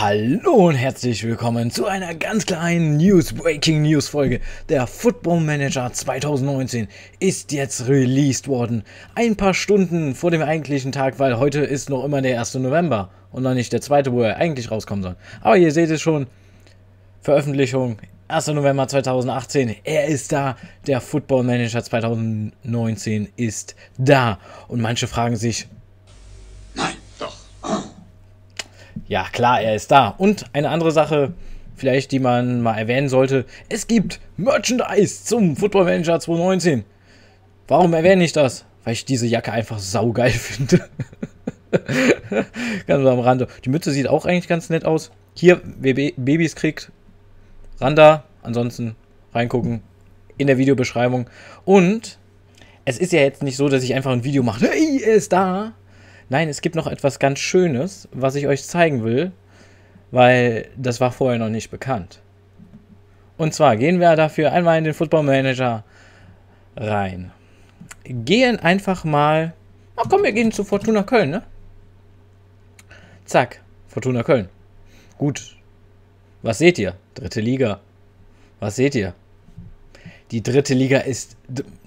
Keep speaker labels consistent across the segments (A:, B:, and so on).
A: Hallo und herzlich willkommen zu einer ganz kleinen News Breaking News Folge. Der Football Manager 2019 ist jetzt released worden. Ein paar Stunden vor dem eigentlichen Tag, weil heute ist noch immer der 1. November und noch nicht der zweite, wo er eigentlich rauskommen soll. Aber ihr seht es schon. Veröffentlichung 1. November 2018. Er ist da. Der Football Manager 2019 ist da. Und manche fragen sich, Ja, klar, er ist da. Und eine andere Sache, vielleicht, die man mal erwähnen sollte: Es gibt Merchandise zum Football Manager 2019. Warum erwähne ich das? Weil ich diese Jacke einfach saugeil finde. ganz am Rande. Die Mütze sieht auch eigentlich ganz nett aus. Hier, wer Babys kriegt, Randa. Ansonsten reingucken in der Videobeschreibung. Und es ist ja jetzt nicht so, dass ich einfach ein Video mache. Hey, er ist da. Nein, es gibt noch etwas ganz Schönes, was ich euch zeigen will, weil das war vorher noch nicht bekannt. Und zwar gehen wir dafür einmal in den Football Manager rein. Gehen einfach mal. Ach komm, wir gehen zu Fortuna Köln, ne? Zack, Fortuna Köln. Gut. Was seht ihr? Dritte Liga. Was seht ihr? Die dritte Liga ist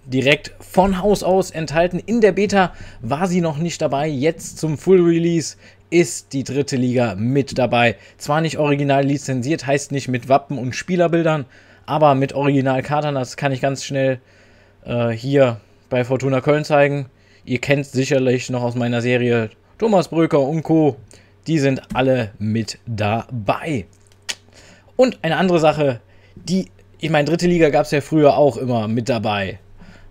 A: direkt von Haus aus enthalten. In der Beta war sie noch nicht dabei. Jetzt zum Full Release ist die dritte Liga mit dabei. Zwar nicht original lizenziert, heißt nicht mit Wappen und Spielerbildern, aber mit Originalkarten. Das kann ich ganz schnell äh, hier bei Fortuna Köln zeigen. Ihr kennt sicherlich noch aus meiner Serie Thomas Bröker und Co. Die sind alle mit dabei. Und eine andere Sache, die, ich meine, dritte Liga gab es ja früher auch immer mit dabei.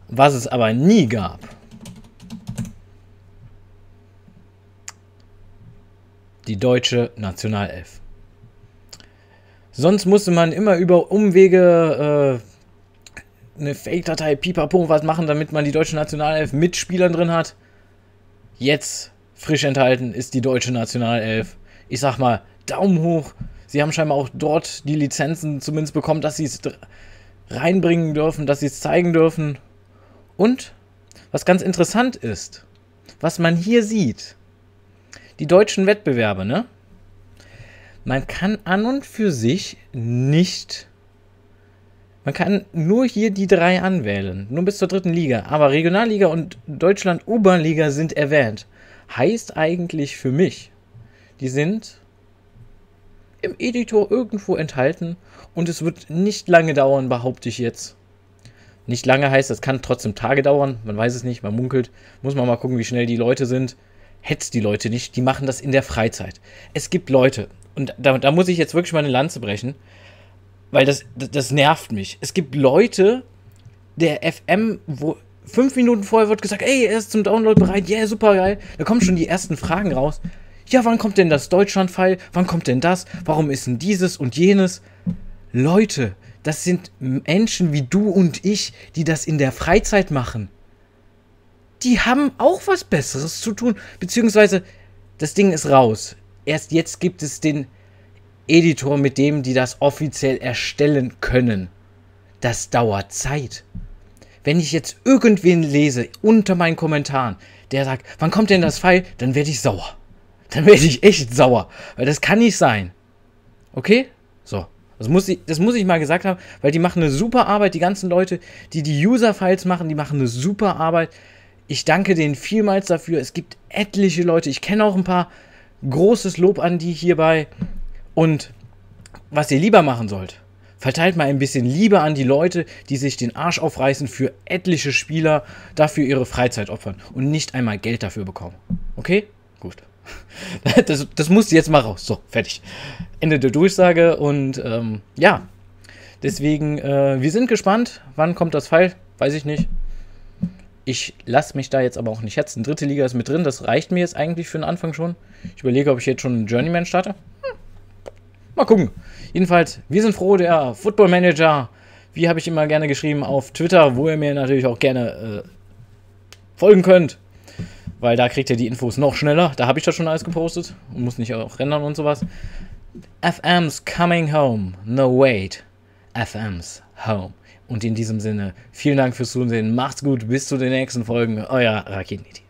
A: Was es aber nie gab, die deutsche Nationalelf. Sonst musste man immer über Umwege äh, eine Fake-Datei, pipapo, was machen, damit man die deutsche Nationalelf mit Spielern drin hat. Jetzt, frisch enthalten, ist die deutsche Nationalelf. Ich sag mal, Daumen hoch. Sie haben scheinbar auch dort die Lizenzen zumindest bekommen, dass sie es reinbringen dürfen, dass sie es zeigen dürfen. Und was ganz interessant ist, was man hier sieht, die deutschen Wettbewerbe, ne? Man kann an und für sich nicht. Man kann nur hier die drei anwählen, nur bis zur dritten Liga. Aber Regionalliga und Deutschland U-Bahn-Liga sind erwähnt. Heißt eigentlich für mich, die sind im Editor irgendwo enthalten und es wird nicht lange dauern, behaupte ich jetzt, nicht lange heißt, das kann trotzdem Tage dauern. Man weiß es nicht, man munkelt. Muss man mal gucken, wie schnell die Leute sind. Hetzt die Leute nicht, die machen das in der Freizeit. Es gibt Leute, und da, da muss ich jetzt wirklich mal eine Lanze brechen, weil das, das, das nervt mich. Es gibt Leute, der FM, wo fünf Minuten vorher wird gesagt, ey, er ist zum Download bereit, yeah, super geil. Da kommen schon die ersten Fragen raus. Ja, wann kommt denn das Deutschland-File? Wann kommt denn das? Warum ist denn dieses und jenes? Leute, das sind Menschen wie du und ich, die das in der Freizeit machen. Die haben auch was Besseres zu tun. Beziehungsweise, das Ding ist raus. Erst jetzt gibt es den Editor, mit dem die das offiziell erstellen können. Das dauert Zeit. Wenn ich jetzt irgendwen lese unter meinen Kommentaren, der sagt, wann kommt denn das Pfeil, dann werde ich sauer. Dann werde ich echt sauer. Weil das kann nicht sein. Okay? So. Das muss, ich, das muss ich mal gesagt haben, weil die machen eine super Arbeit. Die ganzen Leute, die die User-Files machen, die machen eine super Arbeit. Ich danke denen vielmals dafür. Es gibt etliche Leute, ich kenne auch ein paar. Großes Lob an die hierbei. Und was ihr lieber machen sollt, verteilt mal ein bisschen Liebe an die Leute, die sich den Arsch aufreißen für etliche Spieler, dafür ihre Freizeit opfern und nicht einmal Geld dafür bekommen. Okay? Gut. Das, das musste jetzt mal raus. So, fertig. Ende der Durchsage und ähm, ja. Deswegen, äh, wir sind gespannt. Wann kommt das Pfeil? Weiß ich nicht. Ich lasse mich da jetzt aber auch nicht hetzen. Dritte Liga ist mit drin. Das reicht mir jetzt eigentlich für den Anfang schon. Ich überlege, ob ich jetzt schon einen Journeyman starte. Hm. Mal gucken. Jedenfalls, wir sind froh, der Football Manager, wie habe ich immer gerne geschrieben auf Twitter, wo ihr mir natürlich auch gerne äh, folgen könnt weil da kriegt ihr die Infos noch schneller. Da habe ich das schon alles gepostet und muss nicht auch rendern und sowas. FM's coming home. No wait. FM's home. Und in diesem Sinne, vielen Dank fürs Zusehen. Macht's gut. Bis zu den nächsten Folgen. Euer Rakiniti.